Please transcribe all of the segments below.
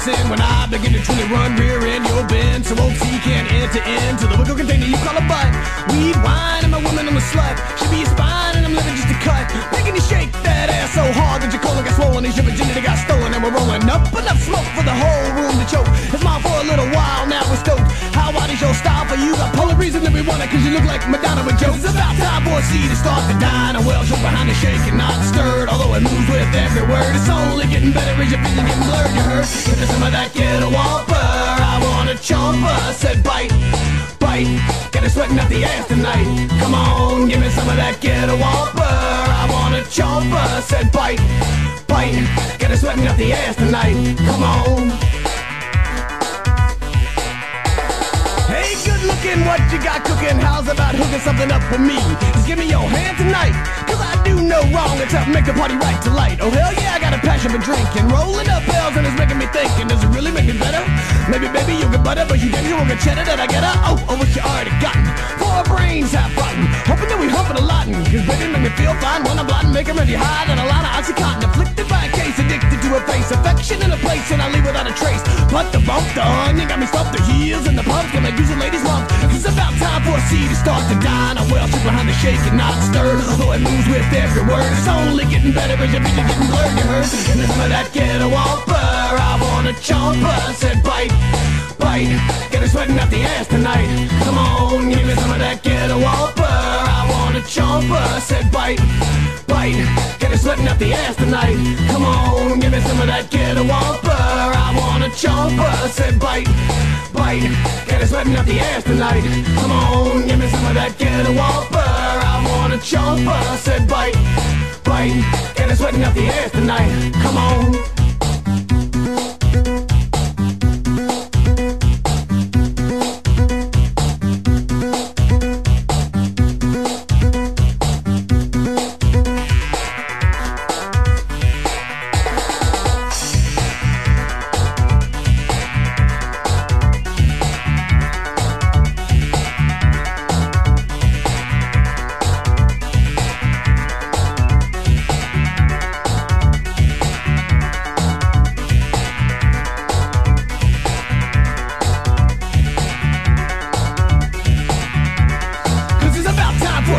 sin when I begin to truly run rear end your bend. So OT can't enter into the wiggle container you call a butt. Weed, wine, and my woman on the slut. She be a spine and I'm living just a cut. Making you shake that ass so hard that your colon got swollen and your virginity got stolen. And we're rolling up enough smoke for the whole room to choke. It's mine for a little while, now we're stoked. How wide is your style for you? Got polar reason that we want it, cause you look like Madonna with jokes. It's about time for a C to start the dine. A well behind the shake and not stirred. It moves with every word, it's only getting better as your vision getting blurred. You heard? Give me some of that ghetto whomper. I want a chomper. Said bite, bite. Get it sweating up the ass tonight. Come on, give me some of that ghetto whomper. I want a chomper. Said bite, bite. Get it sweating up the ass tonight. Come on. Good looking, what you got cooking? How's about hooking something up for me? Just give me your hand tonight, cause I do no wrong except make the party right to light. Oh, hell yeah, I got a passion for drinking. Rolling up bells and it's making me thinking, does it really make me better? Maybe, baby, you get butter, but you gave me wrong cheddar that I get her. Oh, oh, what you already gotten. Four brains half rotten. Hoping that we humping a lot, cause baby, make me feel fine when I'm blotting, making ready hide, and a lot of oxycontin afflicted by a case, addicted to a face, affection in a place, and I leave without a trace. But the bump, the onion got me stuffed, the heels and the pumps got me using C to start to dine. I well sit behind the shake and not stirred. Although it moves with every word, it's only getting better as your vision getting blurred. You heard? And some of that ghetto whomper. I want a chomper. Said bite, bite. Get it sweating out the ass tonight. Come on, give me some of that ghetto whomper. I want a chomper. Said bite, bite. Get it sweating out the ass tonight. Come on, Get sweating out the ass tonight. Come on, give me some of that ghetto whomper. I want a chomper. Said bite, bite. Get it sweating out the ass tonight.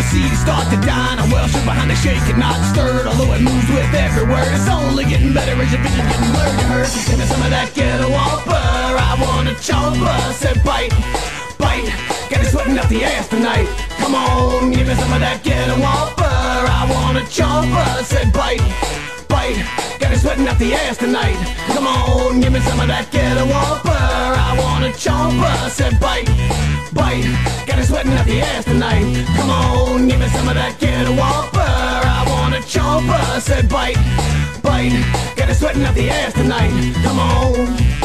To start to dine. I'm well shook behind the shake and not stirred. Although it moves with every word, it's only getting better as your vision getting blurred. You heard? Give me some of that ghetto whomper. I want a chomper. Said bite, bite. Got it sweating up the ass tonight. Come on, give me some of that ghetto whomper. I want a chomper. Said bite, bite. Got it sweating up the ass tonight. Come on, give me some of that ghetto whomper. I want a chomper. Said bite, bite. Get sweating up the ass tonight. Come on, give me some of that ghetto whomper. I want a chomper. Said bite, bite. Get it sweating up the ass tonight. Come on.